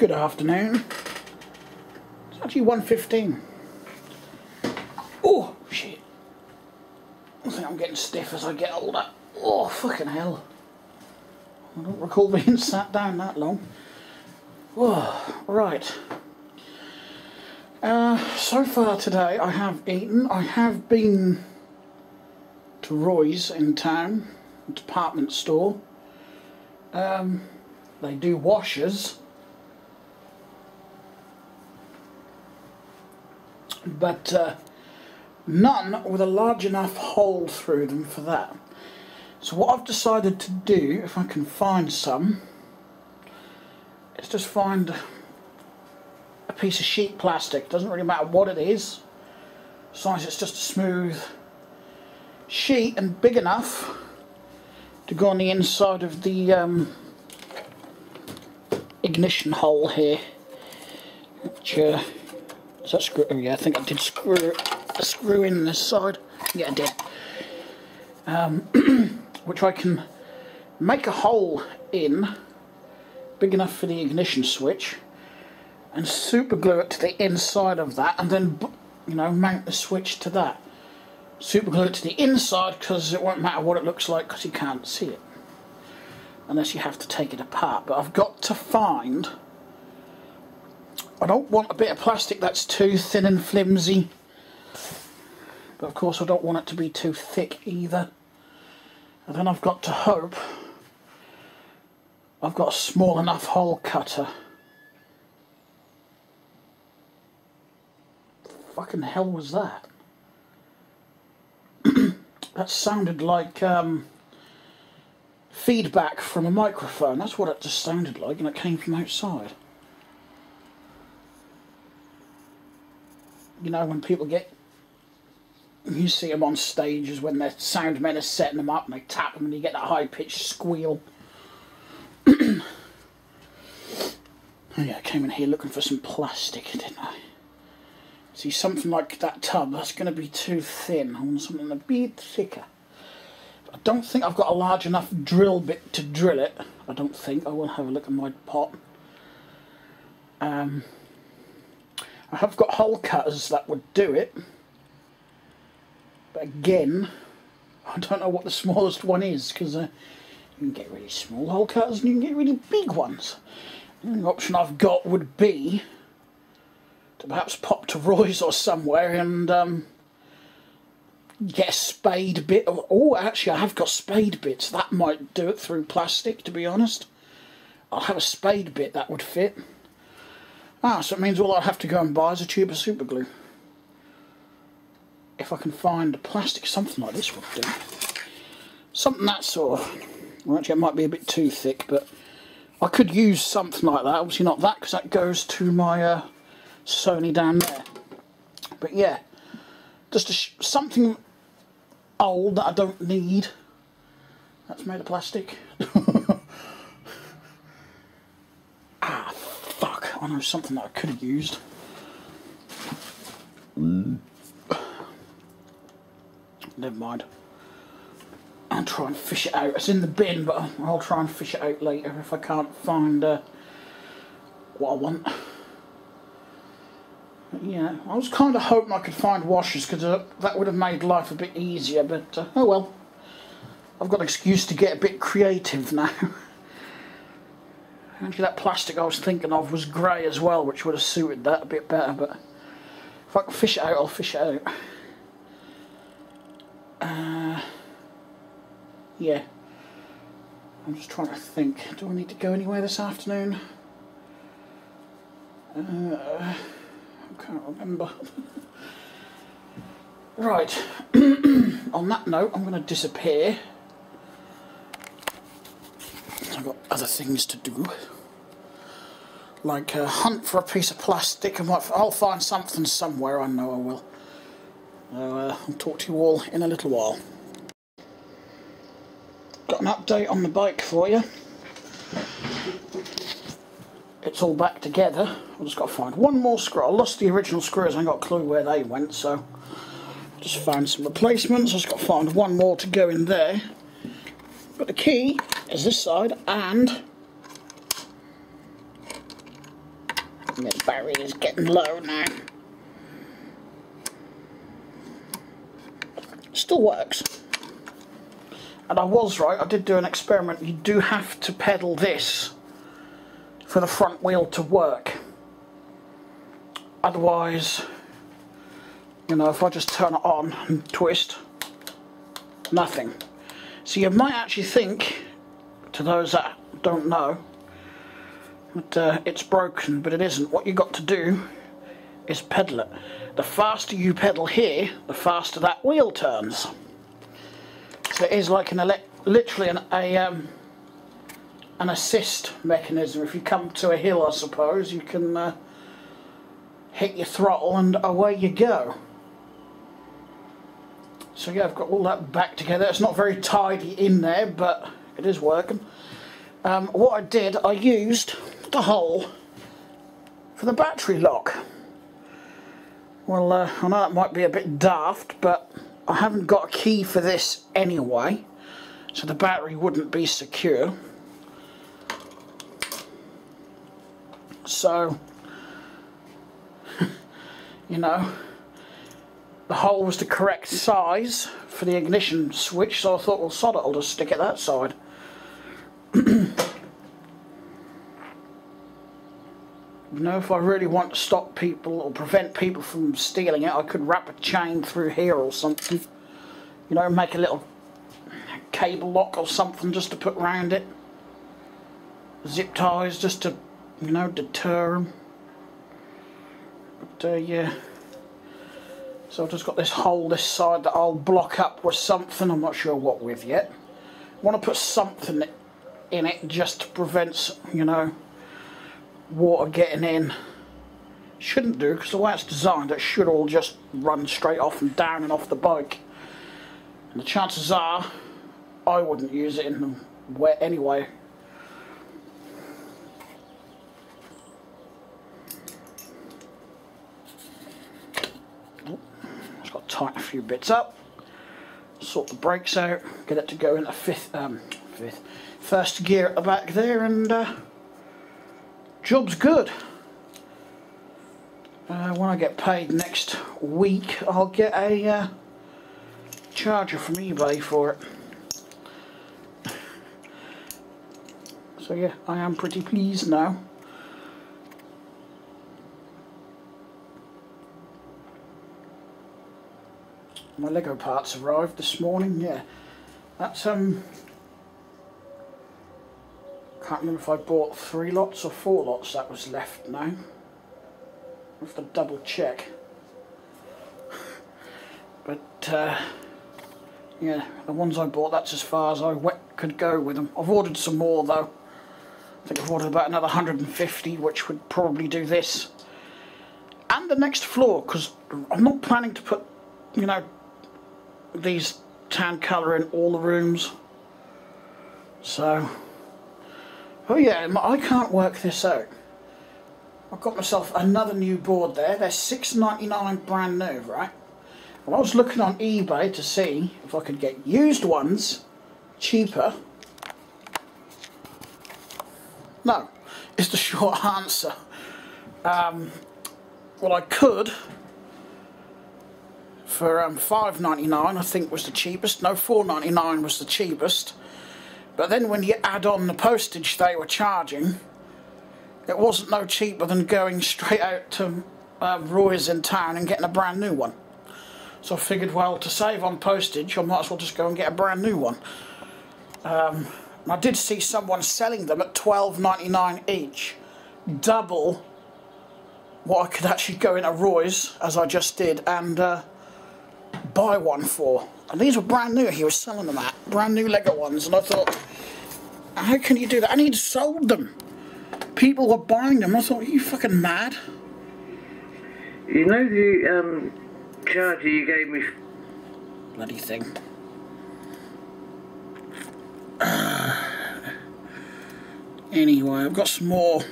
Good afternoon. It's actually 1.15. Oh, shit. I think I'm getting stiff as I get older. Oh, fucking hell. I don't recall being sat down that long. Oh, right. Uh, so far today I have eaten, I have been to Roy's in town, department store. Um, they do washers. But uh, none with a large enough hole through them for that. So what I've decided to do, if I can find some, is just find a piece of sheet plastic. Doesn't really matter what it is, as long as it's just a smooth sheet and big enough to go on the inside of the um, ignition hole here. Which, uh, that screw? Oh yeah, I think I did screw a screw in this side. Yeah, I did. Um, which I can make a hole in big enough for the ignition switch and super glue it to the inside of that and then you know mount the switch to that super glue it to the inside because it won't matter what it looks like because you can't see it unless you have to take it apart but I've got to find I don't want a bit of plastic that's too thin and flimsy but of course I don't want it to be too thick either and then I've got to hope I've got a small enough hole cutter. Fucking hell was that? that sounded like um, feedback from a microphone. That's what it just sounded like, and it came from outside. You know, when people get you see them on stages when the sound men are setting them up and they tap them and you get that high pitched squeal. oh yeah, I came in here looking for some plastic, didn't I? See, something like that tub, that's going to be too thin. I want something a bit thicker. I don't think I've got a large enough drill bit to drill it. I don't think. I will have a look at my pot. Um, I have got hole cutters that would do it. But again, I don't know what the smallest one is because uh, you can get really small hole cutters and you can get really big ones. The only option I've got would be to perhaps pop to Roy's or somewhere and um, get a spade bit. Oh, actually, I have got spade bits. That might do it through plastic, to be honest. I'll have a spade bit that would fit. Ah, so it means all I have to go and buy is a tube of super glue if I can find a plastic, something like this would do. Something that sort of, well actually it might be a bit too thick, but I could use something like that. Obviously not that, because that goes to my uh, Sony down there. But yeah, just something old that I don't need. That's made of plastic. ah. I know something that I could have used. Mm never mind. I'll try and fish it out. It's in the bin, but I'll try and fish it out later if I can't find uh, what I want. Yeah, I was kind of hoping I could find washers because uh, that would have made life a bit easier, but uh, oh well. I've got an excuse to get a bit creative now. Actually, that plastic I was thinking of was grey as well, which would have suited that a bit better, but if I can fish it out, I'll fish it out. Uh, yeah. I'm just trying to think. Do I need to go anywhere this afternoon? Uh, I can't remember. right. On that note, I'm going to disappear. I've got other things to do. Like uh, hunt for a piece of plastic. Might, I'll find something somewhere, I know I will. Uh, I'll talk to you all in a little while. Got an update on the bike for you. It's all back together. I've just got to find one more screw. I lost the original screws, I ain't got a clue where they went, so just found some replacements. I've just got to find one more to go in there. But the key is this side and the battery is getting low now. Still works. And I was right, I did do an experiment. You do have to pedal this for the front wheel to work. Otherwise, you know, if I just turn it on and twist, nothing. So you might actually think, to those that don't know, that uh, it's broken, but it isn't. What you got to do is pedal it. The faster you pedal here, the faster that wheel turns. So it is like an elect literally an, a um, an assist mechanism. If you come to a hill, I suppose, you can uh, hit your throttle and away you go. So yeah, I've got all that back together. It's not very tidy in there, but it is working. Um, what I did, I used the hole for the battery lock. Well, uh, I know that might be a bit daft, but I haven't got a key for this anyway, so the battery wouldn't be secure. So, you know, the hole was the correct size for the ignition switch, so I thought, well, sod it, I'll just stick it that side. you know, if I really want to stop people or prevent people from stealing it, I could wrap a chain through here or something. You know, make a little cable lock or something just to put around it. Zip ties just to, you know, deter them. But, uh, yeah. So I've just got this hole this side that I'll block up with something, I'm not sure what with yet. I want to put something in it just to prevent, you know, water getting in. Shouldn't do, because the way it's designed, it should all just run straight off and down and off the bike. And the chances are, I wouldn't use it in the wet anyway. Just got to tighten a few bits up, sort the brakes out, get it to go in a fifth, um, fifth, first gear at the back there, and uh, job's good. Uh, when I get paid next week, I'll get a uh, charger from eBay for it. So yeah, I am pretty pleased now. My Lego parts arrived this morning, yeah. That's, um... Can't remember if I bought three lots or four lots that was left now. I have to double check. But, uh yeah, the ones I bought, that's as far as I could go with them. I've ordered some more though. I think I've ordered about another 150, which would probably do this. And the next floor, because I'm not planning to put, you know, these tan colour in all the rooms. So, oh yeah, I can't work this out. I've got myself another new board there. They're 6.99 brand new, right? I was looking on eBay to see if I could get used ones cheaper. No, is the short answer. Um, well, I could for um, five ninety nine. I think was the cheapest. No, four ninety nine was the cheapest. But then when you add on the postage they were charging, it wasn't no cheaper than going straight out to uh, Roy's in town and getting a brand new one. So I figured, well, to save on postage, I might as well just go and get a brand new one. Um, I did see someone selling them at twelve ninety nine each, double what I could actually go into Roy's, as I just did, and uh, buy one for. And these were brand new, he was selling them at, brand new Lego ones, and I thought, how can you do that? And he'd sold them. People were buying them, I thought, are you fucking mad? You know the um, charger you gave me. Bloody thing. anyway, I've got some more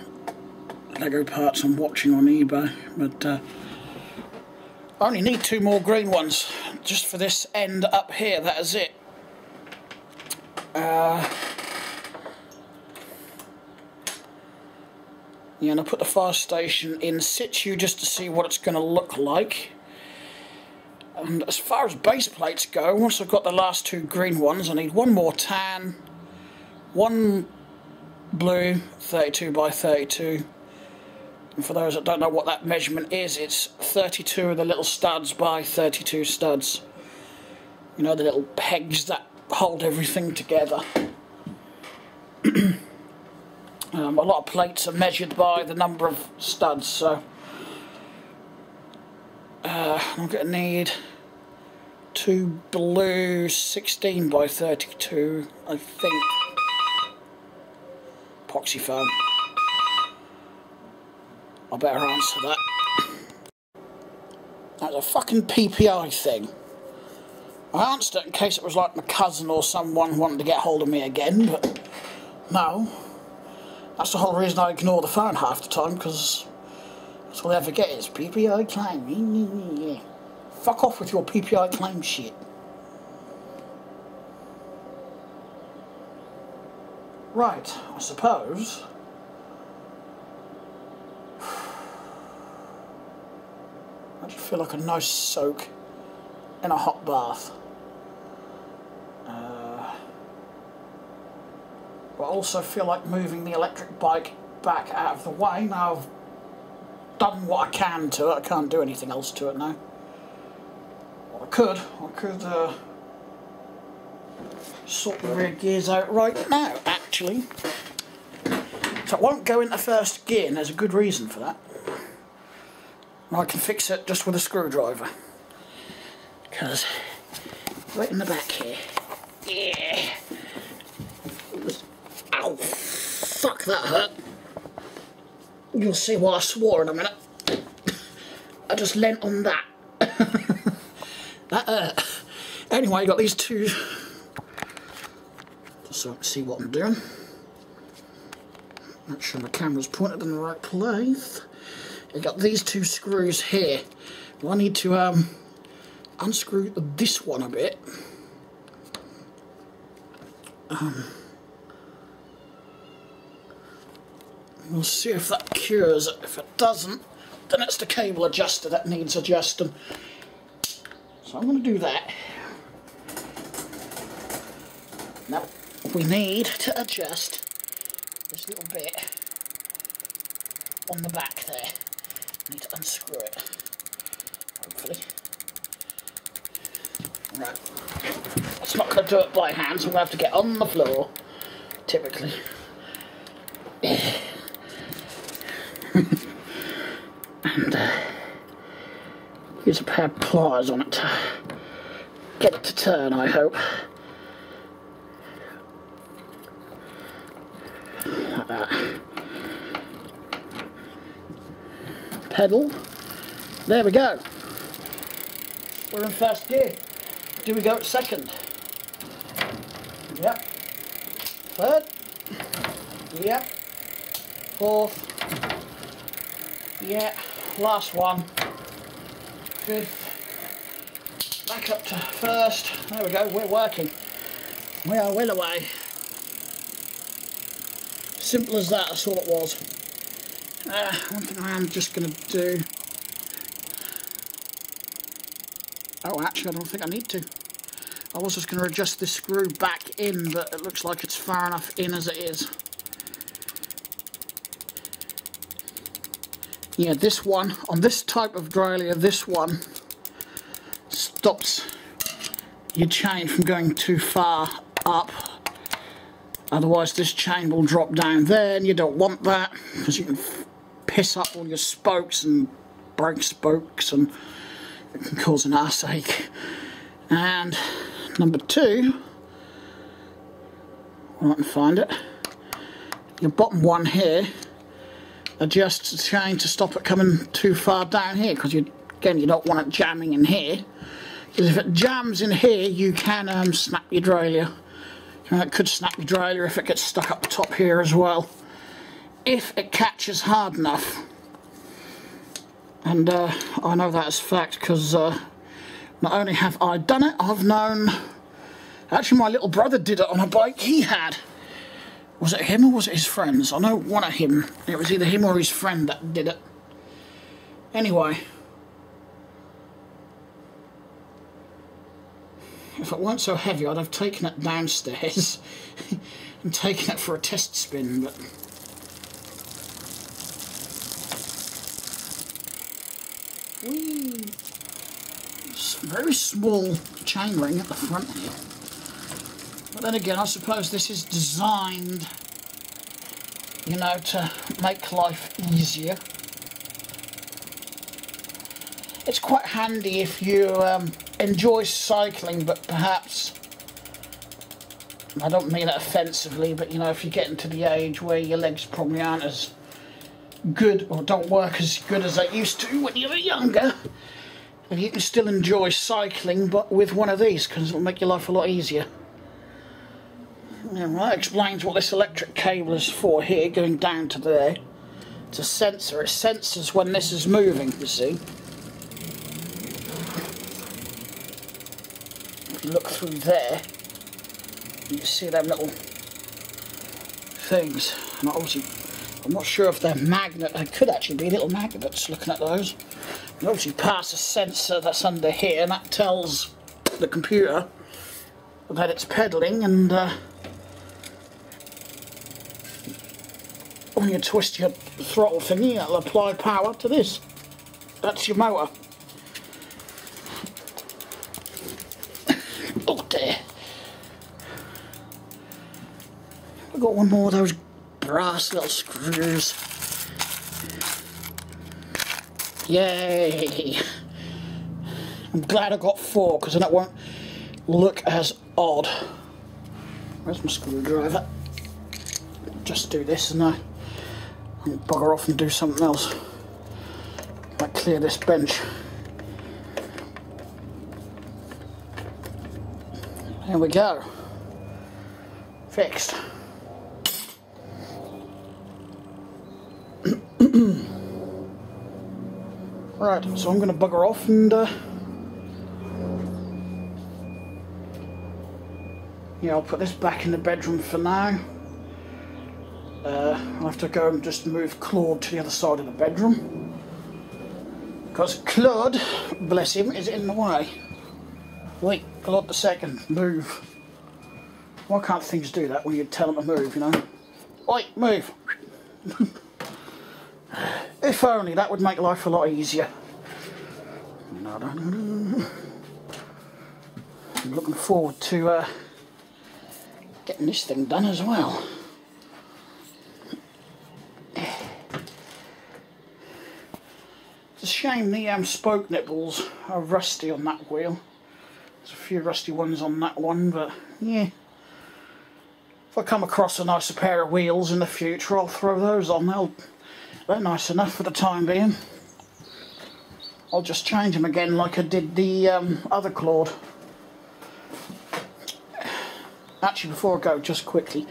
Lego parts I'm watching on eBay, but uh, I only need two more green ones just for this end up here, that is it. Uh, Yeah, and I put the fire station in situ just to see what it's going to look like. And as far as base plates go, once I've got the last two green ones, I need one more tan, one blue 32 by 32. And for those that don't know what that measurement is, it's 32 of the little studs by 32 studs. You know, the little pegs that hold everything together. um, a lot of plates are measured by the number of studs, so uh, I'm going to need two blue 16 by 32, I think. Epoxy foam. I better answer that. That's a fucking PPI thing. I answered it in case it was like my cousin or someone wanting to get hold of me again, but no. That's the whole reason I ignore the phone half the time, because that's all I ever get is PPI claim. Fuck off with your PPI claim shit. Right, I suppose. I just feel like a nice soak in a hot bath. Uh, but I also feel like moving the electric bike back out of the way. Now I've done what I can to it, I can't do anything else to it now. Well, I could, I could uh, sort the rear gears out right now, actually. So it won't go into first gear, and there's a good reason for that. I can fix it just with a screwdriver. Because, right in the back here. Yeah. Ow! Fuck, that hurt. You'll see why I swore in a minute. I just leant on that. that hurt. Anyway, got these two. Just so I can see what I'm doing. Make sure my camera's pointed in the right place. I got these two screws here. I need to um, unscrew this one a bit. Um, we'll see if that cures it. If it doesn't, then it's the cable adjuster that needs adjusting. So I'm going to do that. Now, we need to adjust this little bit on the back there. Need to unscrew it, hopefully. Right. It's not going to do it by hand, so I'm going to have to get on the floor, typically. and uh, use a pair of pliers on it to get it to turn, I hope. Pedal. There we go. We're in first gear. Do we go second? Yep. Third? Yep. Fourth? Yeah. Last one. Fifth. Back up to first. There we go. We're working. We are well away. Simple as that. That's all it was. Uh, one thing I am just going to do Oh, actually, I don't think I need to. I was just going to adjust this screw back in, but it looks like it's far enough in as it is. Yeah, this one, on this type of derailleur, this one stops your chain from going too far up. Otherwise, this chain will drop down there, and you don't want that, because you can piss up all your spokes and break spokes and it can cause an arse ache. And number two, I can find it, your bottom one here adjusts the chain to stop it coming too far down here because you again you don't want it jamming in here. Because if it jams in here you can um, snap your derailleur it could snap your derailleur if it gets stuck up the top here as well if it catches hard enough and uh, I know that is fact because uh, not only have I done it, I've known. Actually, my little brother did it on a bike he had. Was it him or was it his friends? I know one of him. It was either him or his friend that did it. Anyway. If it weren't so heavy, I'd have taken it downstairs and taken it for a test spin, but... Very small chain ring at the front here. But then again, I suppose this is designed, you know, to make life easier. It's quite handy if you um, enjoy cycling, but perhaps, I don't mean it offensively, but you know, if you get into the age where your legs probably aren't as good or don't work as good as they used to when you were younger, and you can still enjoy cycling, but with one of these, because it'll make your life a lot easier. That explains what this electric cable is for here, going down to there. It's a sensor. It senses when this is moving, you see. If you look through there, you see them little things. And obviously, I'm not sure if they're magnet. They could actually be little magnets looking at those. Obviously pass a sensor that's under here, and that tells the computer that it's pedaling and uh, when you twist your throttle thingy, it'll apply power to this. That's your motor. oh dear. I've got one more of those brass little screws. Yay! I'm glad I got four because then it won't look as odd. Where's my screwdriver? Just do this and I and bugger off and do something else. Like clear this bench. There we go. Fixed. right, so I'm going to bugger off and uh, yeah, I'll put this back in the bedroom for now. Uh, I'll have to go and just move Claude to the other side of the bedroom. Because Claude, bless him, is in the way. Wait, Claude the second, move. Why can't things do that when you tell them to move, you know? Wait, move. if only, that would make life a lot easier. I'm looking forward to uh, getting this thing done as well. It's a shame the um, spoke nipples are rusty on that wheel. There's a few rusty ones on that one, but yeah. If I come across a nicer pair of wheels in the future, I'll throw those on. They'll, they're nice enough for the time being. I'll just change them again like I did the um, other Claude. Actually, before I go, just quickly,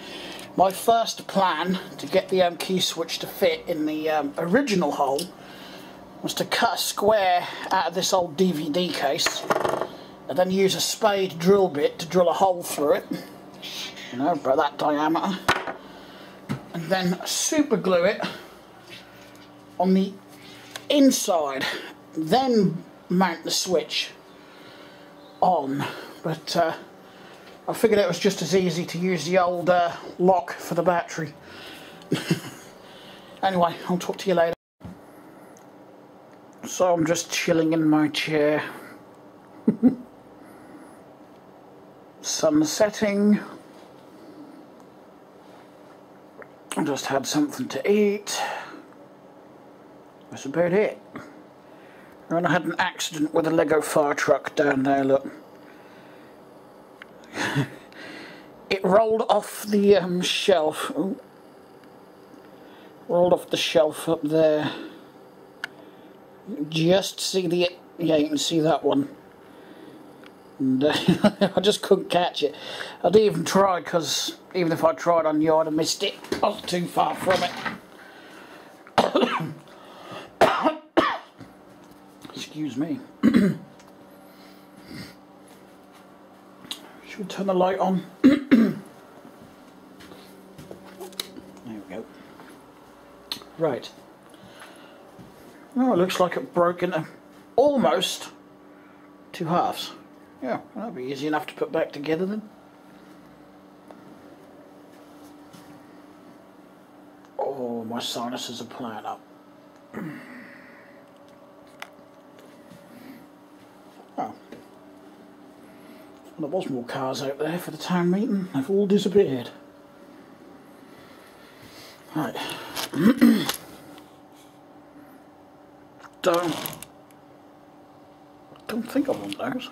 my first plan to get the um, key switch to fit in the um, original hole was to cut a square out of this old DVD case and then use a spade drill bit to drill a hole through it, you know, about that diameter, and then super glue it on the inside, then mount the switch on. But uh, I figured it was just as easy to use the old uh, lock for the battery. anyway, I'll talk to you later. So I'm just chilling in my chair. Sun setting. I just had something to eat. That's about it. And I had an accident with a Lego fire truck down there, look. it rolled off the um, shelf. Ooh. Rolled off the shelf up there just see the yeah you can see that one and uh, I just couldn't catch it I didn't even try because even if I tried I knew I'd have missed it I was too far from it excuse me should we turn the light on there we go. Right. Oh, it looks like it broke into almost two halves. Yeah, that'll be easy enough to put back together then. Oh, my sinuses are playing up. oh. Well, there was more cars out there for the town meeting. They've all disappeared. Right. don't don't think I want those.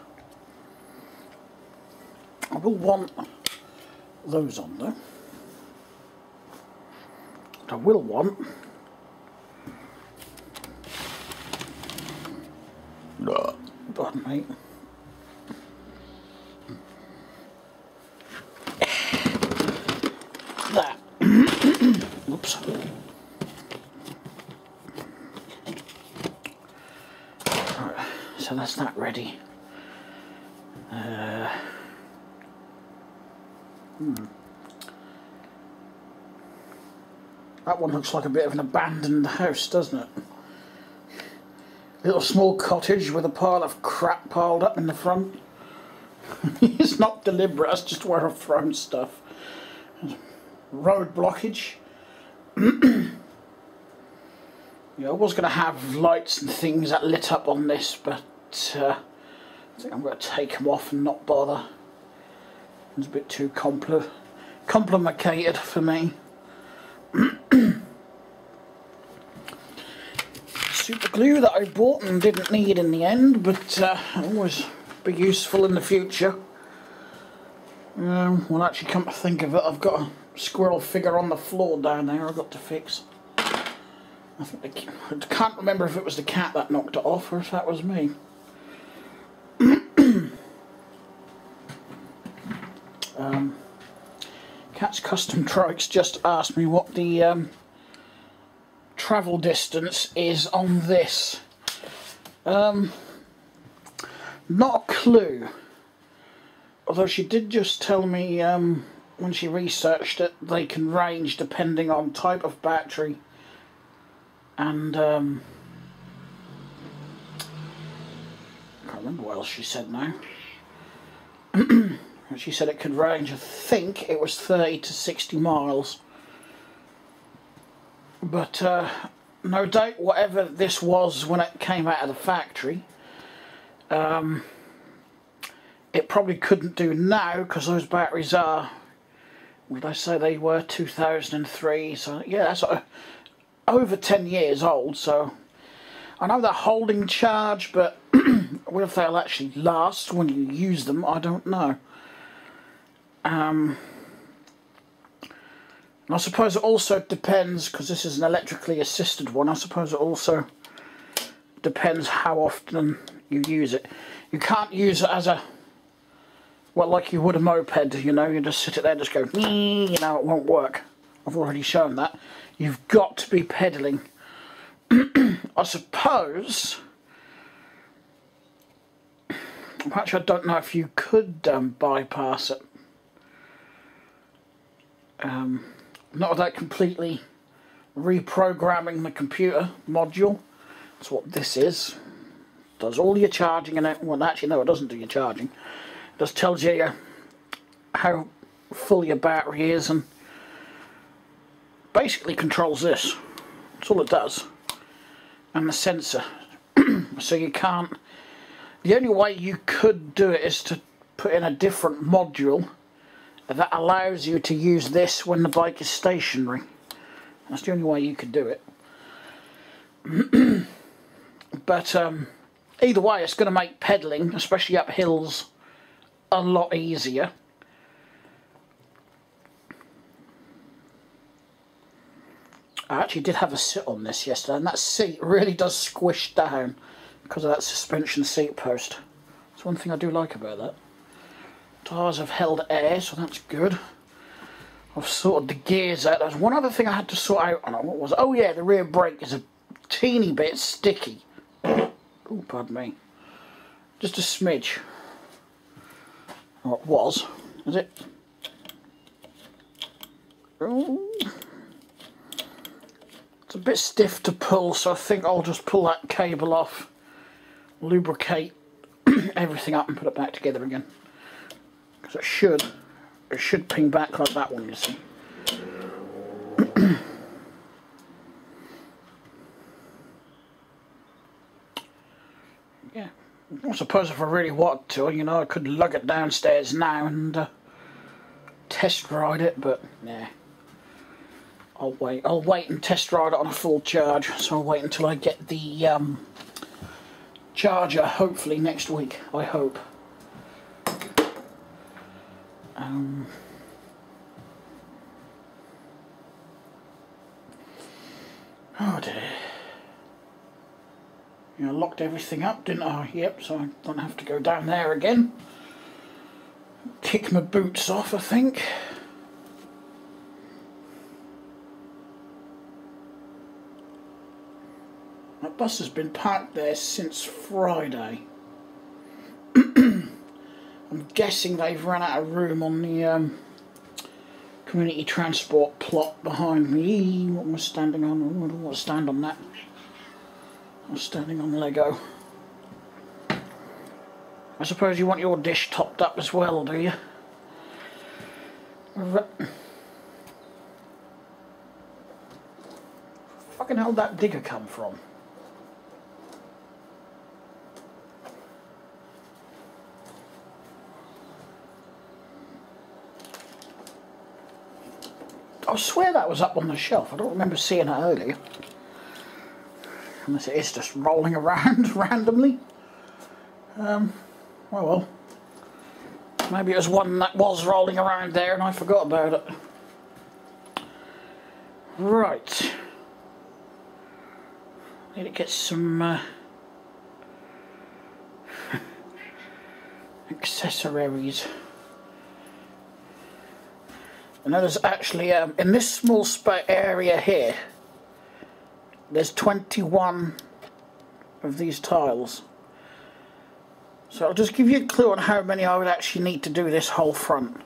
I will want those on though. I will want pardon me. That. Oops. Right, so that ready. Uh, hmm. That one looks like a bit of an abandoned house, doesn't it? Little small cottage with a pile of crap piled up in the front. it's not deliberate, it's just where I've thrown stuff. Road blockage. yeah, I was going to have lights and things that lit up on this, but uh, I think I'm going to take them off and not bother. It's a bit too compli complicated for me. super glue that I bought and didn't need in the end, but uh, always be useful in the future. Um, well, actually, come to think of it, I've got a squirrel figure on the floor down there I've got to fix. I think the, I can't remember if it was the cat that knocked it off or if that was me. um, Cat's Custom Trikes just asked me what the um, travel distance is on this. Um, not a clue. Although she did just tell me um, when she researched it, they can range depending on type of battery and um, I can't remember what else she said now. she said it could range, I think it was 30 to 60 miles. But uh, no doubt, whatever this was when it came out of the factory, um, it probably couldn't do now because those batteries are, would I say they were 2003? So yeah, that's over 10 years old. So I know they're holding charge, but whether they'll actually last when you use them, I don't know. Um, I suppose it also depends, because this is an electrically assisted one, I suppose it also depends how often you use it. You can't use it as a, well, like you would a moped, you know, you just sit it there and just go, you know, it won't work. I've already shown that. You've got to be pedalling. I suppose, actually I don't know if you could um, bypass it. Um, not without completely reprogramming the computer module. That's what this is. Does all your charging and it. Well, actually, no, it doesn't do your charging. It just tells you how full your battery is and basically controls this. That's all it does. And the sensor. so you can't. The only way you could do it is to put in a different module that allows you to use this when the bike is stationary. That's the only way you could do it. but um, either way, it's going to make pedalling, especially up hills, a lot easier. I actually did have a sit on this yesterday, and that seat really does squish down because of that suspension seat post. That's one thing I do like about that. Tires have held air, so that's good. I've sorted the gears out. There's one other thing I had to sort out oh, it. What was it? Oh yeah, the rear brake is a teeny bit sticky. Oh, pardon me. Just a smidge. Or it was. Is it? Oh. It's a bit stiff to pull, so I think I'll just pull that cable off, lubricate everything up and put it back together again. Because it should, it should ping back like that one, you see. yeah, I suppose if I really wanted to, you know, I could lug it downstairs now and uh, test ride it, but nah. I'll wait. I'll wait and test ride it on a full charge. So I'll wait until I get the um, charger. Hopefully next week. I hope. Um, oh dear. You know, locked everything up, didn't I? Yep. So I don't have to go down there again. Kick my boots off, I think. My bus has been parked there since Friday. I'm guessing they've run out of room on the um, community transport plot behind me. What am I standing on? I don't want to stand on that. I'm standing on Lego. I suppose you want your dish topped up as well, do you? Fucking hell, that digger come from? I swear that was up on the shelf. I don't remember seeing it earlier. Unless it is just rolling around randomly. Um, well, well. Maybe it was one that was rolling around there and I forgot about it. Right. Need to get some uh, accessories. And there's actually, um, in this small area here, there's 21 of these tiles. So I'll just give you a clue on how many I would actually need to do this whole front.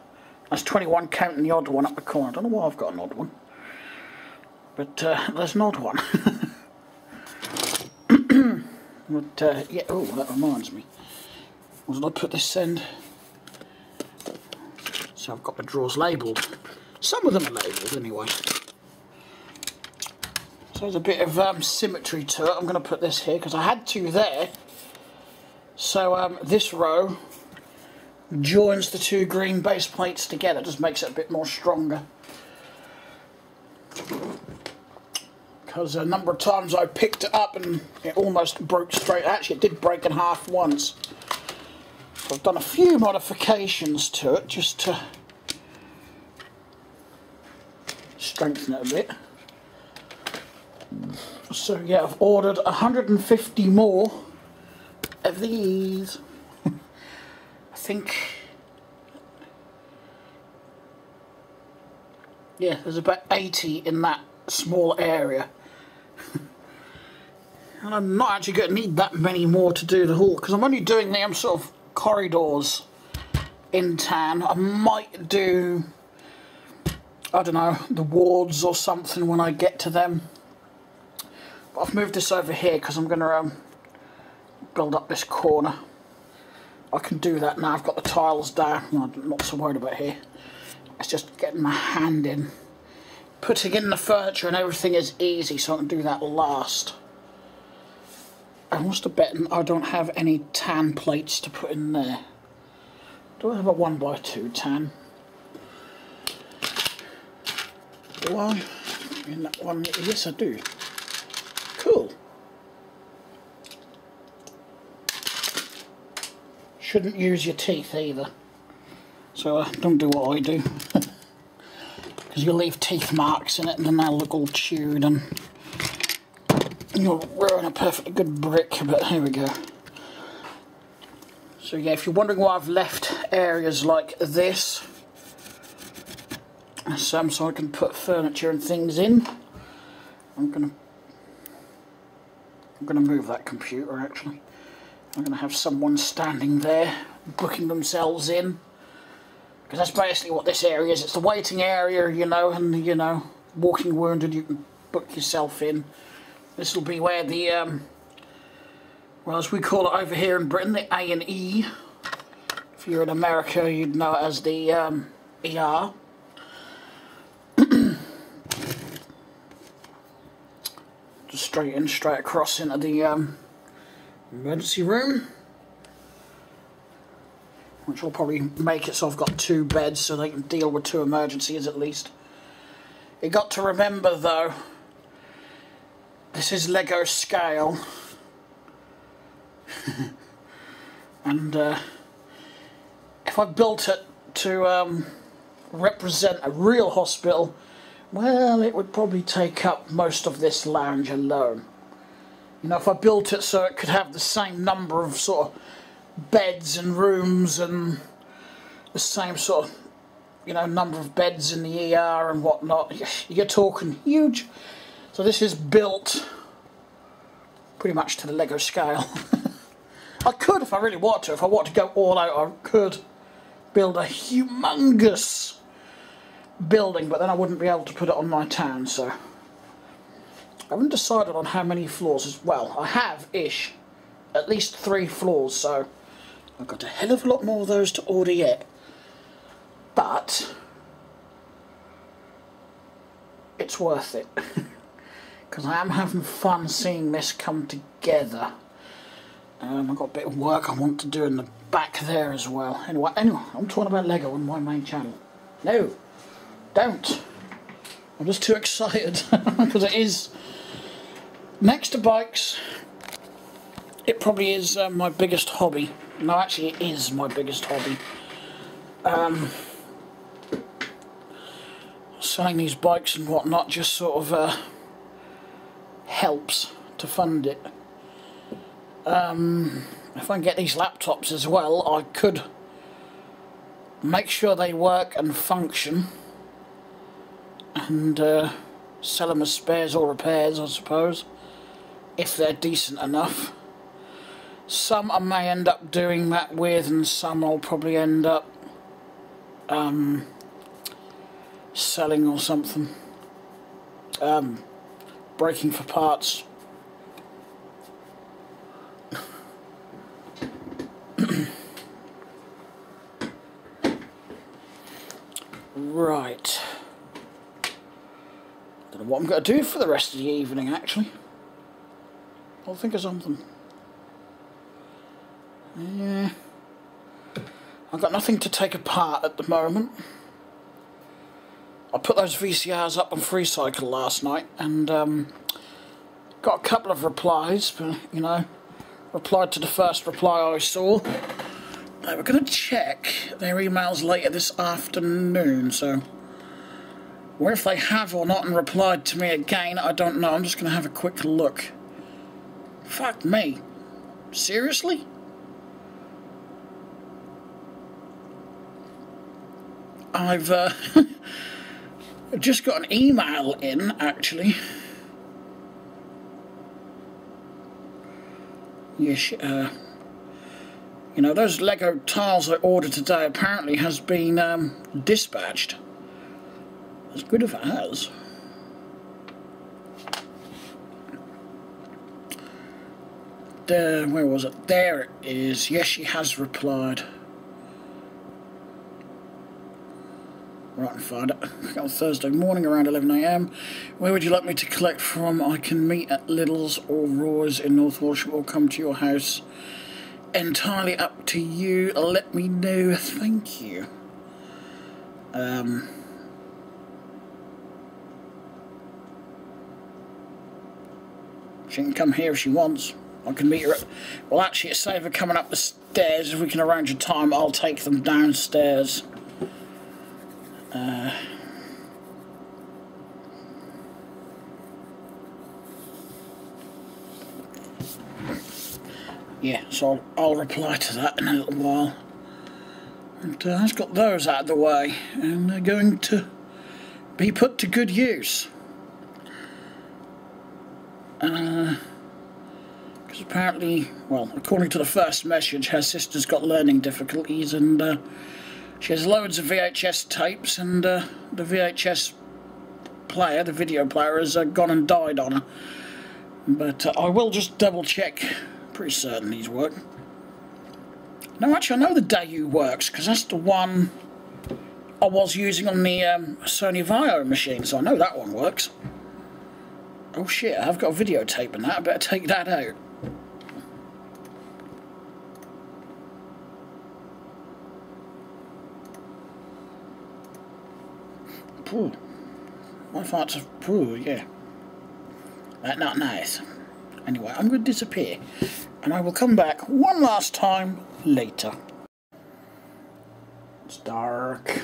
That's 21 counting the odd one up the corner. I don't know why I've got an odd one. But uh, there's an odd one. but uh, yeah, oh, that reminds me. Where did I put this end? I've got the drawers labelled. Some of them are labelled anyway. So there's a bit of um, symmetry to it. I'm going to put this here because I had two there. So um, this row joins the two green base plates together. Just makes it a bit more stronger. Because a number of times I picked it up and it almost broke straight. Actually, it did break in half once. I've done a few modifications to it just to strengthen it a bit. So yeah, I've ordered 150 more of these. I think, yeah, there's about 80 in that small area. and I'm not actually going to need that many more to do the haul because I'm only doing them sort of corridors in tan. I might do I don't know, the wards or something when I get to them. But I've moved this over here because I'm going to um, build up this corner. I can do that now. I've got the tiles down. I'm not so worried about here. It's just getting my hand in. Putting in the furniture and everything is easy, so I can do that last. I must have bet I don't have any tan plates to put in there. Do I have a 1x2 tan? I? In that one, yes I do. Cool. Shouldn't use your teeth either. So uh, don't do what I do. Because you'll leave teeth marks in it and then they'll look all chewed and you'll ruin a perfectly good brick, but here we go. So yeah, if you're wondering why I've left areas like this, some so I can put furniture and things in. I'm gonna I'm gonna move that computer actually. I'm gonna have someone standing there booking themselves in because that's basically what this area is. It's the waiting area, you know, and you know, walking wounded. You can book yourself in. This will be where the, um, well, as we call it over here in Britain, the A and E. If you're in America, you'd know it as the um, ER. Just straight in, straight across into the um, emergency room. Which will probably make it so I've got two beds so they can deal with two emergencies at least. You got to remember though, this is Lego scale. and uh, if I built it to um, represent a real hospital, well, it would probably take up most of this lounge alone. You know, if I built it so it could have the same number of sort of beds and rooms and the same sort of, you know, number of beds in the ER and whatnot, you're talking huge. So this is built pretty much to the Lego scale. I could if I really want to. If I want to go all out, I could build a humongous building, but then I wouldn't be able to put it on my town, so... I haven't decided on how many floors as well. I have, ish, at least three floors, so I've got a hell of a lot more of those to order yet. But it's worth it. Because I am having fun seeing this come together. Um, I've got a bit of work I want to do in the back there as well. Anyway, anyway, I'm talking about Lego on my main channel. No, don't. I'm just too excited because it is next to bikes. It probably is uh, my biggest hobby. No, actually, it is my biggest hobby. Um, selling these bikes and whatnot just sort of uh, helps to fund it. Um, if I can get these laptops as well, I could make sure they work and function and uh, sell them as spares or repairs, I suppose, if they're decent enough. Some I may end up doing that with, and some I'll probably end up um, selling or something. Um, breaking for parts. right. Don't know what I'm going to do for the rest of the evening, actually. I'll think of something. Yeah. I've got nothing to take apart at the moment. I put those VCRs up on FreeCycle last night and um, got a couple of replies, but you know, replied to the first reply I saw. They were going to check their emails later this afternoon, so where if they have or not and replied to me again, I don't know. I'm just going to have a quick look. Fuck me. Seriously? I've uh, just got an email in, actually. Yes, uh, you know, those Lego tiles I ordered today apparently has been um, dispatched. As good if it has. There, where was it? There it is. Yes, she has replied. Right it. On Thursday morning around 11am. Where would you like me to collect from? I can meet at Lidl's or Roy's in North Walsham or come to your house. Entirely up to you. Let me know. Thank you. Um... She can come here if she wants. I can meet her at... Well, actually, it's safer coming up the stairs. If we can arrange a time, I'll take them downstairs. Uh... Yeah, so I'll, I'll, reply to that in a little while. And uh, I've got those out of the way, and they're going to be put to good use. Because uh, apparently, well, according to the first message, her sister's got learning difficulties and uh, she has loads of VHS tapes and uh, the VHS player, the video player, has uh, gone and died on her. But uh, I will just double check. Pretty certain these work. No, actually, I know the Daewoo works because that's the one I was using on the um, Sony Vaio machine, so I know that one works. Oh shit, I've got a videotape in that. I better take that out. Pooh. My thoughts of pooh, yeah. That not nice. Anyway, I'm going to disappear. And I will come back one last time later. It's dark.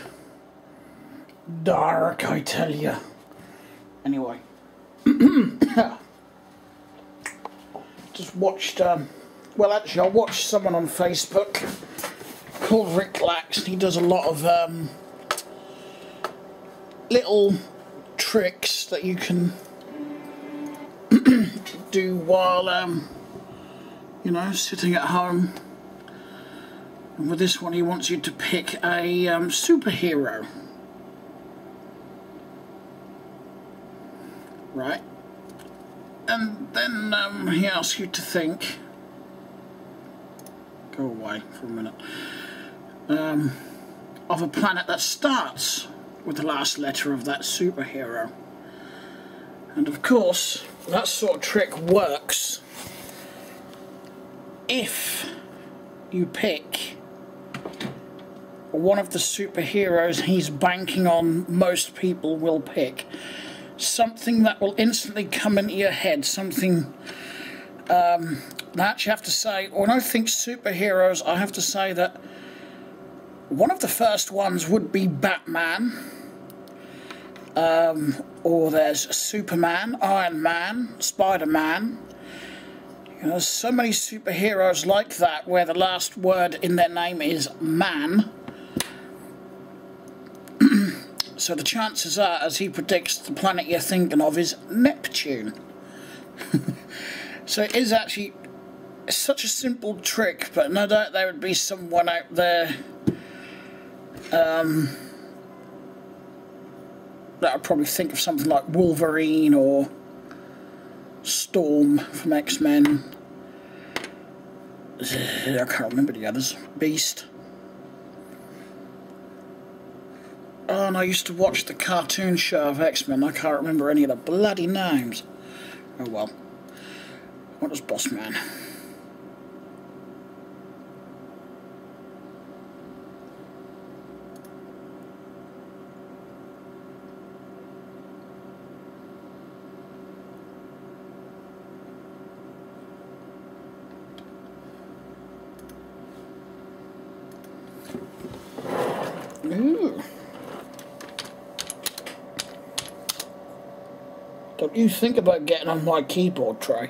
Dark, I tell you. Anyway. Just watched, um, well actually I watched someone on Facebook called Rick Lax. And he does a lot of um, little tricks that you can do while, um, you know, sitting at home. And with this one, he wants you to pick a um, superhero. Right? And then um, he asks you to think. Go away for a minute. Um, of a planet that starts with the last letter of that superhero. And of course, that sort of trick works if you pick one of the superheroes he's banking on most people will pick. Something that will instantly come into your head, something um, that you have to say, when I think superheroes, I have to say that one of the first ones would be Batman. Um, or there's Superman, Iron Man, Spider Man. You know, there's so many superheroes like that where the last word in their name is man. So the chances are, as he predicts, the planet you're thinking of is Neptune. so it is actually such a simple trick, but no doubt there would be someone out there. Um, that I'd probably think of something like Wolverine or Storm from X Men. I can't remember the others. Beast. Oh, and I used to watch the cartoon show of X Men. I can't remember any of the bloody names. Oh well. What was Boss Man? Ooh. Don't you think about getting on my keyboard tray.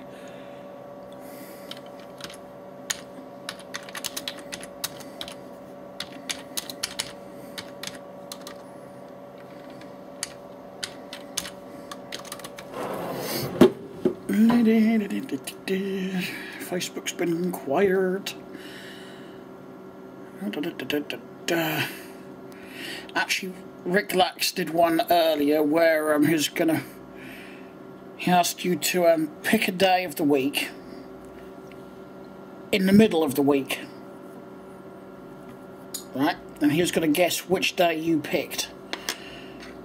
Facebook's been inquired. Actually, Rick Lax did one earlier where um, he was gonna. He asked you to um, pick a day of the week in the middle of the week, right? And he was going to guess which day you picked.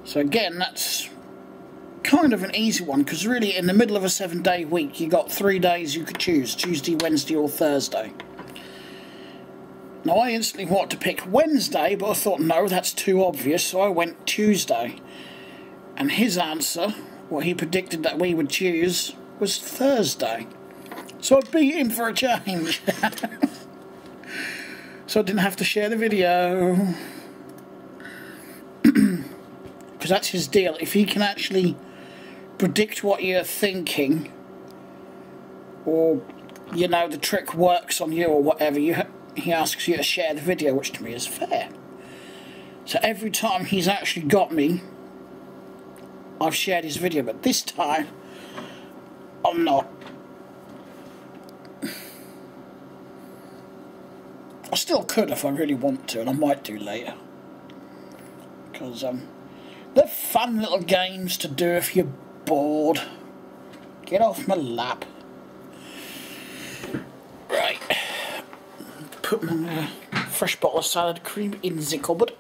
So again, that's kind of an easy one because really, in the middle of a seven-day week, you got three days you could choose: Tuesday, Wednesday, or Thursday. Now, I instantly wanted to pick Wednesday, but I thought, no, that's too obvious, so I went Tuesday. And his answer, what he predicted that we would choose, was Thursday. So I beat him for a change. so I didn't have to share the video. Because that's his deal. If he can actually predict what you're thinking, or, you know, the trick works on you or whatever, you he asks you to share the video, which to me is fair. So every time he's actually got me, I've shared his video, but this time, I'm not. I still could if I really want to, and I might do later. Because um, They're fun little games to do if you're bored. Get off my lap. Right. Put my uh, fresh bottle of salad cream in the cupboard.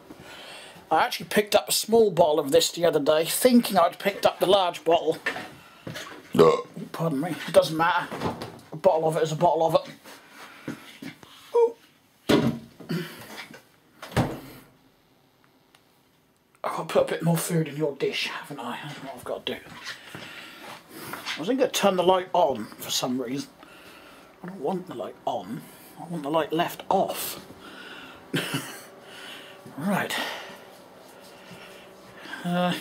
I actually picked up a small bottle of this the other day, thinking I'd picked up the large bottle. No. Pardon me. It doesn't matter. A bottle of it is a bottle of it. I've got to put a bit more food in your dish, haven't I? That's what I've got to do. I was going to turn the light on for some reason. I don't want the light on. I want the light left off. right. Uh,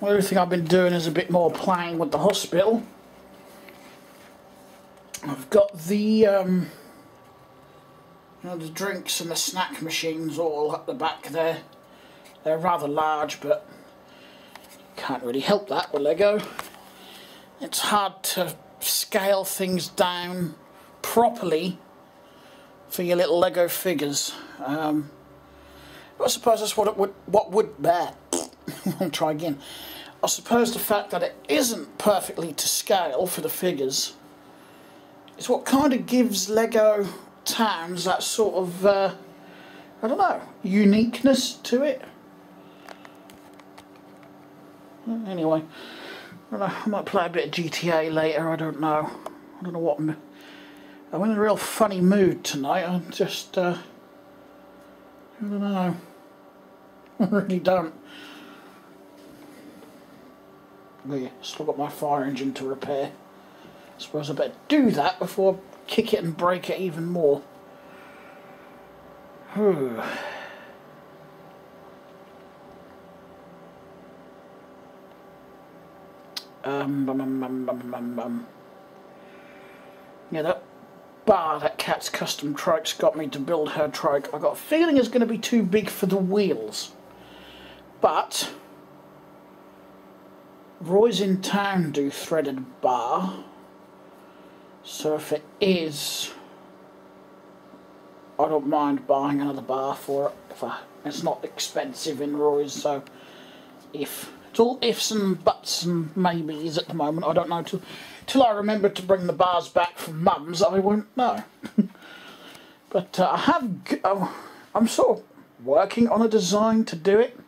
well, everything I've been doing is a bit more playing with the hospital. I've got the um, you know, the drinks and the snack machines all up the back there. They're rather large, but can't really help that with Lego. It's hard to scale things down properly for your little Lego figures. Um, I suppose that's what it would what would bear. I'll try again. I suppose the fact that it isn't perfectly to scale for the figures is what kind of gives Lego Towns that sort of uh, I don't know uniqueness to it. Anyway, I, know, I might play a bit of GTA later. I don't know. I don't know what. I'm, I'm in a real funny mood tonight. I'm just. Uh, I don't know. I really don't. Yeah, still got my fire engine to repair. I suppose I better do that before I kick it and break it even more. Whew. Um, bum, bum. Yeah, that bar that Cat's Custom Trike's got me to build her trike, I got a feeling it's going to be too big for the wheels. But, Roy's in town do threaded bar. So if it is, I don't mind buying another bar for it. If I, it's not expensive in Roy's, so if it's all ifs and buts and maybes at the moment. I don't know till till I remember to bring the bars back from Mum's. I won't know. but uh, I have. Uh, I'm sort of working on a design to do it.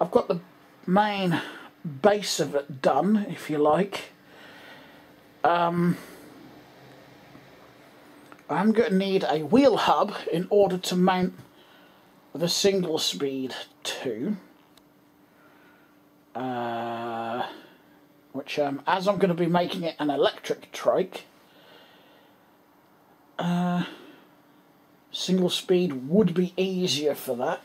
I've got the main base of it done, if you like. Um, I'm going to need a wheel hub in order to mount the single speed to uh, which um, as I'm going to be making it an electric trike, uh, single speed would be easier for that.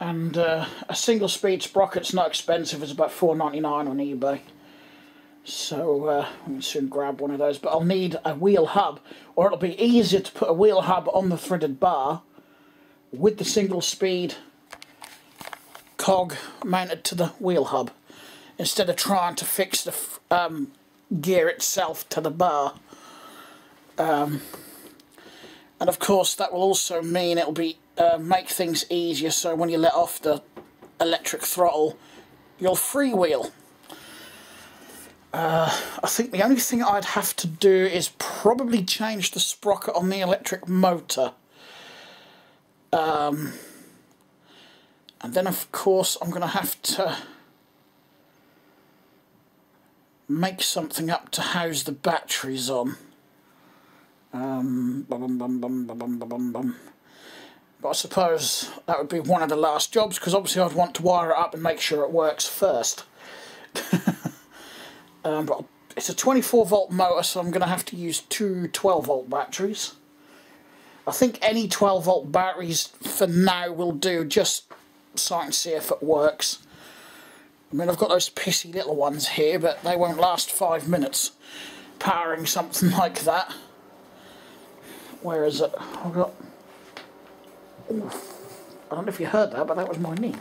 And uh, a single speed sprocket's not expensive, it's about four ninety nine on eBay. So uh, we can soon grab one of those, but I'll need a wheel hub, or it'll be easier to put a wheel hub on the threaded bar with the single speed cog mounted to the wheel hub instead of trying to fix the um, gear itself to the bar. Um, and of course that will also mean it'll be uh, make things easier so when you let off the electric throttle you'll freewheel. Uh, I think the only thing I'd have to do is probably change the sprocket on the electric motor. Um, and then of course I'm going to have to make something up to house the batteries on. Um, bum, bum, bum, but I suppose that would be one of the last jobs because obviously I'd want to wire it up and make sure it works first. um, but it's a 24 volt motor so I'm going to have to use two 12 volt batteries. I think any 12 volt batteries for now will do just so I can see if it works. I mean, I've got those pissy little ones here, but they won't last five minutes powering something like that. Where is it? I've got... I don't know if you heard that, but that was my knee.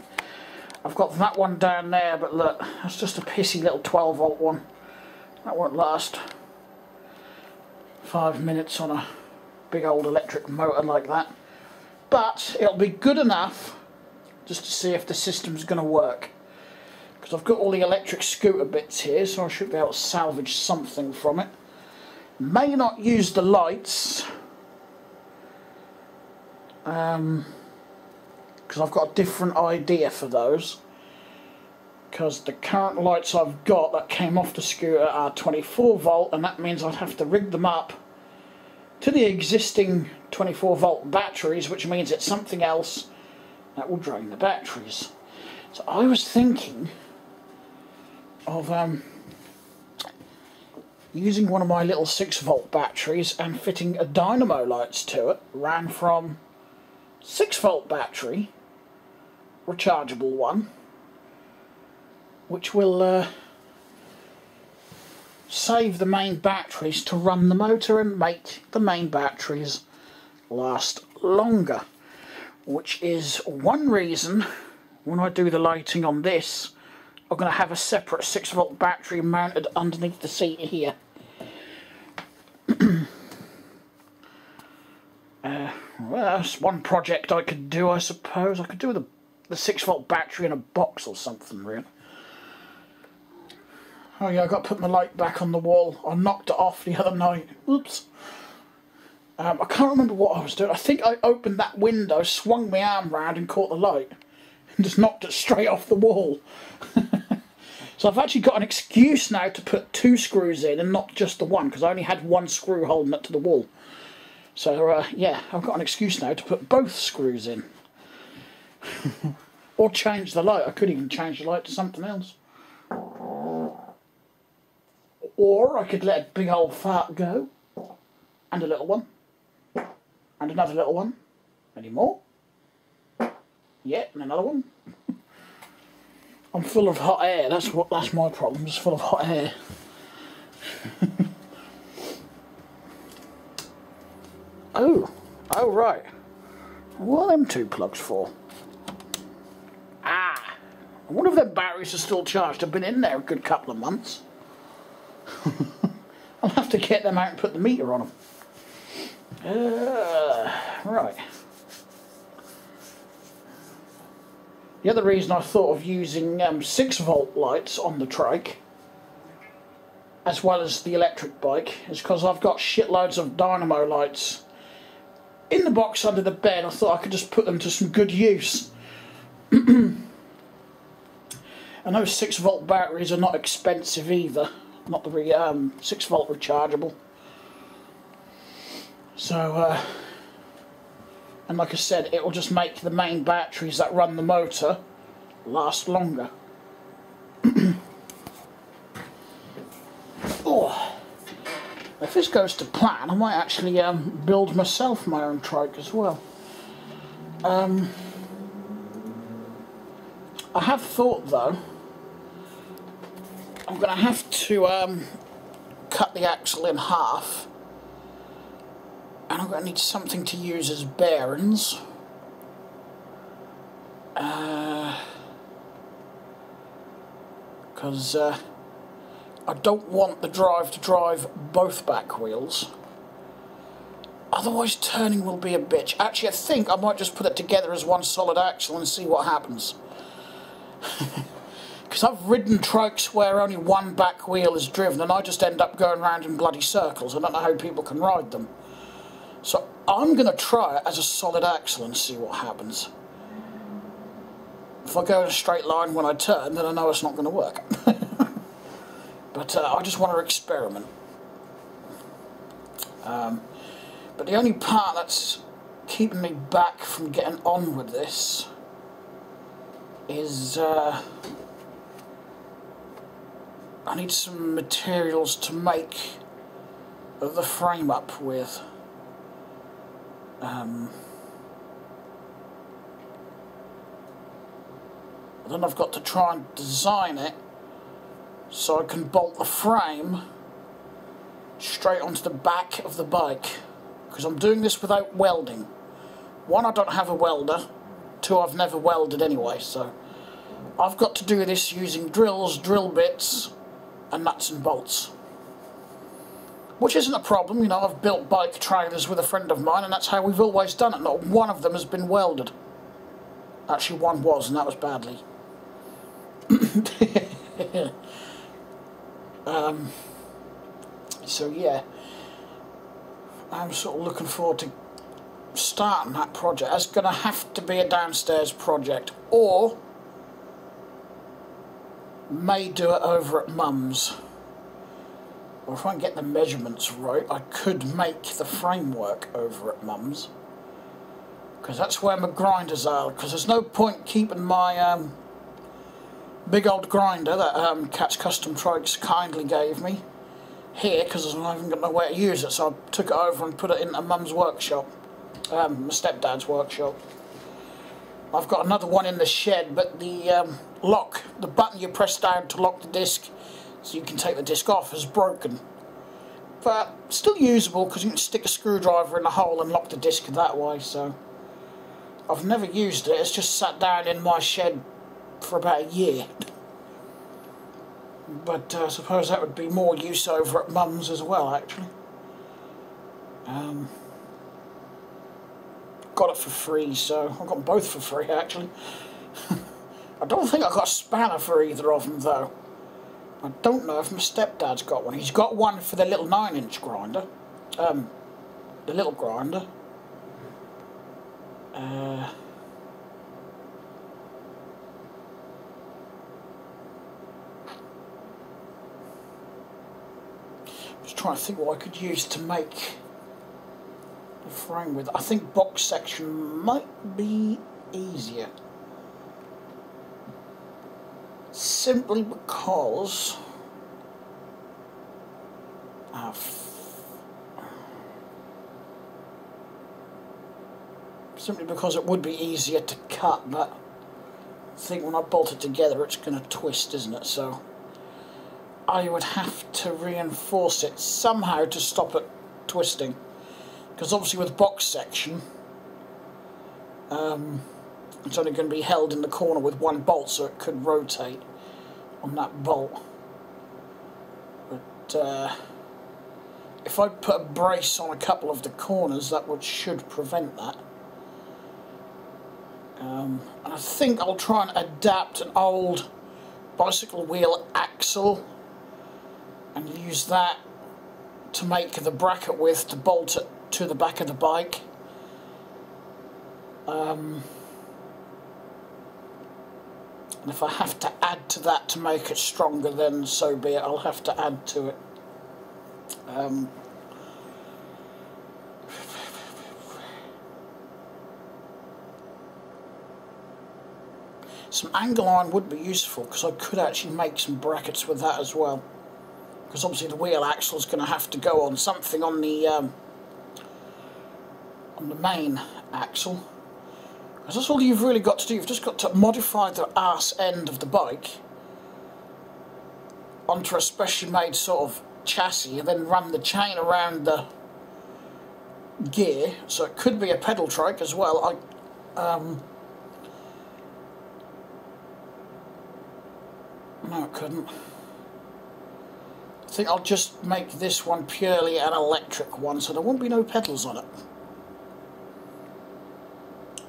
I've got that one down there, but look, that's just a pissy little 12 volt one. That won't last five minutes on a big old electric motor like that. But it'll be good enough just to see if the system's going to work. Because I've got all the electric scooter bits here, so I should be able to salvage something from it. May not use the lights. Um, because I've got a different idea for those. Because the current lights I've got that came off the scooter are 24 volt, and that means I'd have to rig them up to the existing 24 volt batteries, which means it's something else that will drain the batteries. So I was thinking of um, using one of my little 6 volt batteries and fitting a dynamo lights to it, ran from 6 volt battery, rechargeable one, which will uh, save the main batteries to run the motor and make the main batteries last longer which is one reason when I do the lighting on this I'm going to have a separate 6 volt battery mounted underneath the seat here uh, well that's one project I could do I suppose I could do the, the 6 volt battery in a box or something really Oh yeah, I got to put my light back on the wall. I knocked it off the other night. Oops. Um, I can't remember what I was doing. I think I opened that window, swung my arm round and caught the light. And just knocked it straight off the wall. so I've actually got an excuse now to put two screws in and not just the one, because I only had one screw holding it to the wall. So uh, yeah, I've got an excuse now to put both screws in. or change the light. I could even change the light to something else. Or I could let a big old fart go. And a little one. And another little one. Any more? Yeah, and another one. I'm full of hot air. That's what. That's my problem. Just full of hot air. oh, oh right. What are them two plugs for? Ah, I wonder if their batteries are still charged. I've been in there a good couple of months. I'll have to get them out and put the meter on them. Uh, right. The other reason I thought of using um, 6 volt lights on the trike as well as the electric bike is because I've got shitloads of dynamo lights in the box under the bed. I thought I could just put them to some good use. and those 6 volt batteries are not expensive either not the re, um, 6 volt rechargeable. So, uh, and like I said, it will just make the main batteries that run the motor last longer. oh, if this goes to plan, I might actually um, build myself my own trike as well. Um, I have thought though I'm going to have to um, cut the axle in half and I'm going to need something to use as bearings. Because uh, I don't want the drive to drive both back wheels. Otherwise turning will be a bitch. Actually I think I might just put it together as one solid axle and see what happens. Because I've ridden trikes where only one back wheel is driven and I just end up going around in bloody circles. I don't know how people can ride them. So I'm going to try it as a solid axle and see what happens. If I go in a straight line when I turn, then I know it's not going to work. but uh, I just want to experiment. Um, but the only part that's keeping me back from getting on with this is uh, I need some materials to make the frame up with. Um, then I've got to try and design it so I can bolt the frame straight onto the back of the bike because I'm doing this without welding. One, I don't have a welder. Two, I've never welded anyway, so I've got to do this using drills, drill bits, and nuts and bolts. Which isn't a problem, you know, I've built bike trailers with a friend of mine and that's how we've always done it. Not one of them has been welded. Actually, one was, and that was badly. um, so yeah, I'm sort of looking forward to starting that project. It's going to have to be a downstairs project, or may do it over at Mum's. Or if I can get the measurements right, I could make the framework over at Mum's. Because that's where my grinders are. Because there's no point keeping my um, big old grinder that um, Catch Custom Trikes kindly gave me here because I haven't got nowhere to use it. So I took it over and put it in Mum's workshop, um, my stepdad's workshop. I've got another one in the shed, but the um, lock, the button you press down to lock the disc so you can take the disc off is broken. But still usable because you can stick a screwdriver in the hole and lock the disc that way, so... I've never used it, it's just sat down in my shed for about a year. But uh, I suppose that would be more use over at Mum's as well, actually. Um, got it for free, so I got both for free, actually. I don't think I got a spanner for either of them, though. I don't know if my stepdad's got one. He's got one for the little 9-inch grinder. Um, the little grinder. Uh, trying to think what I could use to make the frame with. I think box section might be easier. Simply because simply because it would be easier to cut but I think when I bolt it together it's going to twist isn't it so I would have to reinforce it somehow to stop it twisting. Because obviously with box section um, it's only going to be held in the corner with one bolt so it could rotate on that bolt. But uh, if I put a brace on a couple of the corners that would should prevent that. Um, I think I'll try and adapt an old bicycle wheel axle and use that to make the bracket with to bolt it to the back of the bike. Um, and if I have to add to that to make it stronger then so be it, I'll have to add to it. Um, Some angle iron would be useful because I could actually make some brackets with that as well. Because obviously the wheel axle is going to have to go on something on the um, on the main axle. Because that's all you've really got to do. You've just got to modify the arse end of the bike onto a specially made sort of chassis and then run the chain around the gear. So it could be a pedal trike as well. I um, No, it couldn't. Think I'll just make this one purely an electric one, so there won't be no pedals on it.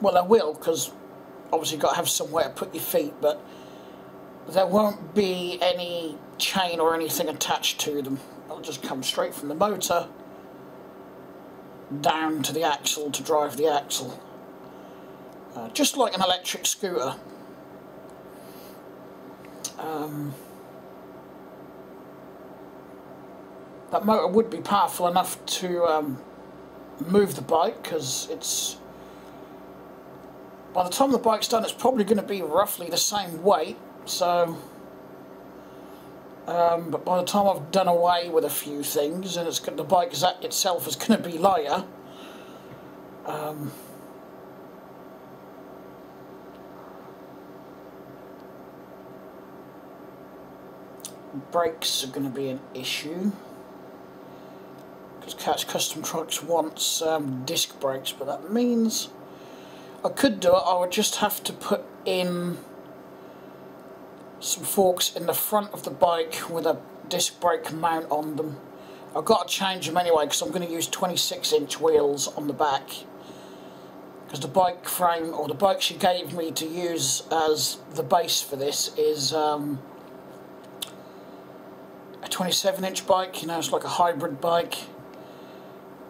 Well, there will, because obviously you've got to have somewhere to put your feet, but there won't be any chain or anything attached to them. It'll just come straight from the motor down to the axle to drive the axle. Uh, just like an electric scooter. Um, that motor would be powerful enough to um, move the bike because it's by the time the bike's done it's probably going to be roughly the same weight so um, but by the time I've done away with a few things and it's the bike itself is going to be lighter um, brakes are going to be an issue Catch Custom Trikes wants um, disc brakes but that means I could do it. I would just have to put in some forks in the front of the bike with a disc brake mount on them. I've got to change them anyway because I'm going to use 26 inch wheels on the back. Because the bike frame or the bike she gave me to use as the base for this is um, a 27 inch bike you know it's like a hybrid bike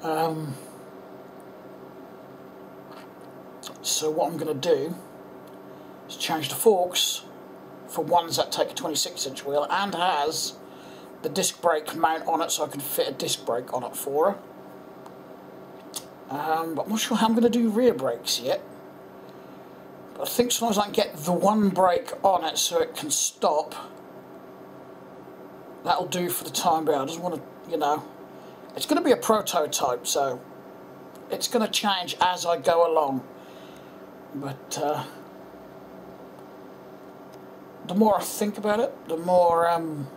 um, so what I'm going to do is change the forks for ones that take a 26 inch wheel and has the disc brake mount on it so I can fit a disc brake on it for her um, but I'm not sure how I'm going to do rear brakes yet. But I think as long as I can get the one brake on it so it can stop, that'll do for the time being. I just want to, you know, it's going to be a prototype, so it's going to change as I go along. But uh, the more I think about it, the more um,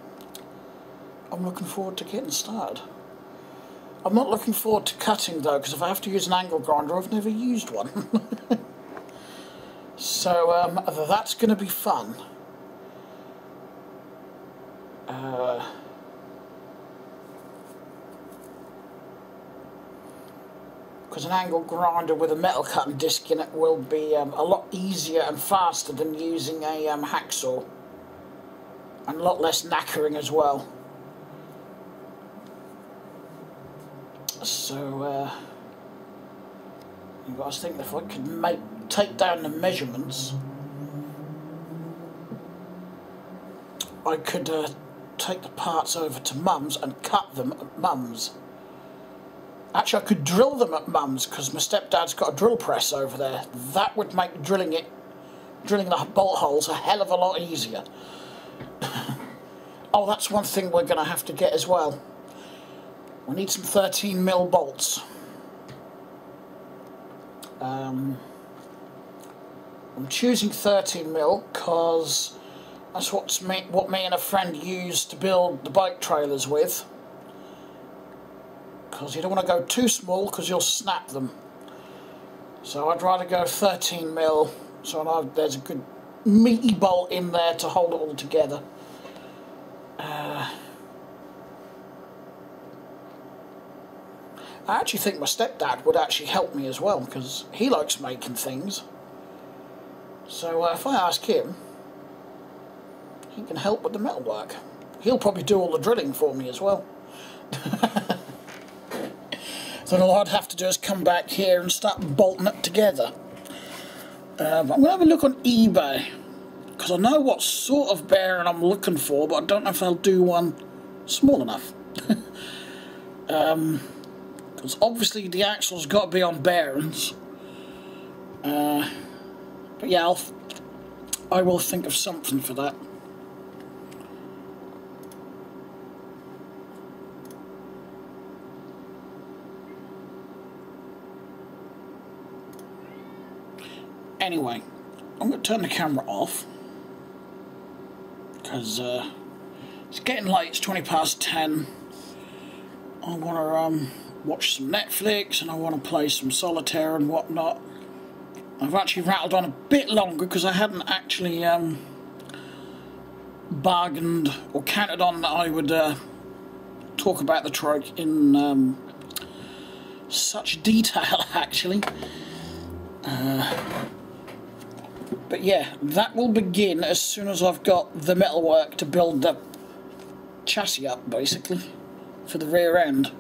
I'm looking forward to getting started. I'm not looking forward to cutting though, because if I have to use an angle grinder, I've never used one. so um, that's going to be fun. Uh, because an angle grinder with a metal cutting disc in it will be um, a lot easier and faster than using a um, hacksaw and a lot less knackering as well. So, uh, I was thinking if I could make take down the measurements, I could uh, take the parts over to Mum's and cut them at Mum's. Actually, I could drill them at Mum's because my stepdad's got a drill press over there. That would make drilling it, drilling the bolt holes a hell of a lot easier. oh, that's one thing we're going to have to get as well. We need some 13 mil bolts. Um, I'm choosing 13 mil because that's what's me, what me and a friend used to build the bike trailers with. Because you don't want to go too small because you'll snap them. So I'd rather go 13 mil so there's a good meaty bolt in there to hold it all together. Uh, I actually think my stepdad would actually help me as well because he likes making things. So uh, if I ask him, he can help with the metalwork. He'll probably do all the drilling for me as well. then all I'd have to do is come back here and start bolting it together. Uh, I'm going to have a look on eBay because I know what sort of bearing I'm looking for, but I don't know if I'll do one small enough. um, because obviously the axle's got to be on bearings. Uh, but yeah, I'll, I will think of something for that. Anyway, I'm going to turn the camera off because uh, it's getting late, it's 20 past 10. I want to um, watch some Netflix and I want to play some solitaire and whatnot. I've actually rattled on a bit longer because I hadn't actually um, bargained or counted on that I would uh, talk about the trike in um, such detail actually. Uh, but yeah, that will begin as soon as I've got the metalwork to build the chassis up basically for the rear end.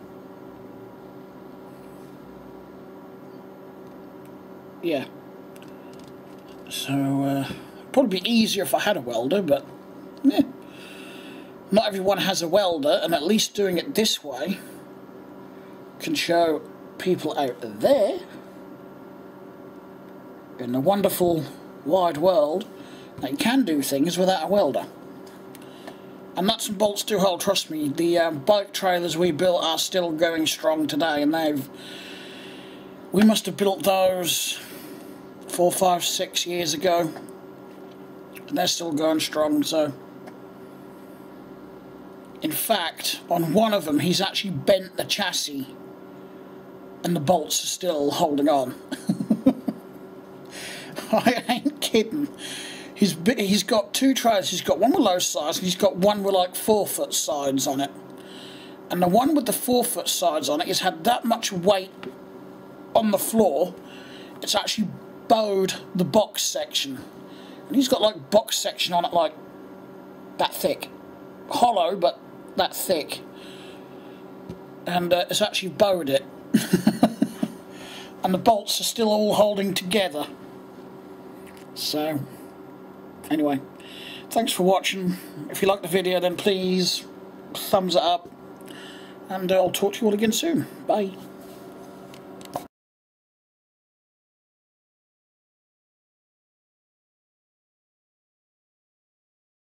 yeah. So, uh, probably be easier if I had a welder, but yeah. Not everyone has a welder, and at least doing it this way can show people out there in the wonderful wide world they can do things without a welder. And nuts and bolts do hold, trust me. The um, bike trailers we built are still going strong today, and they've. We must have built those four, five, six years ago. And they're still going strong, so. In fact, on one of them, he's actually bent the chassis and the bolts are still holding on. I ain't kidding. He's, he's got two trays. He's got one with low sides and he's got one with like four foot sides on it. And the one with the four foot sides on it has had that much weight on the floor it's actually bowed the box section. And he's got like box section on it like that thick. Hollow, but that thick. And uh, it's actually bowed it. and the bolts are still all holding together. So, anyway, thanks for watching. If you like the video, then please thumbs it up. And I'll talk to you all again soon. Bye.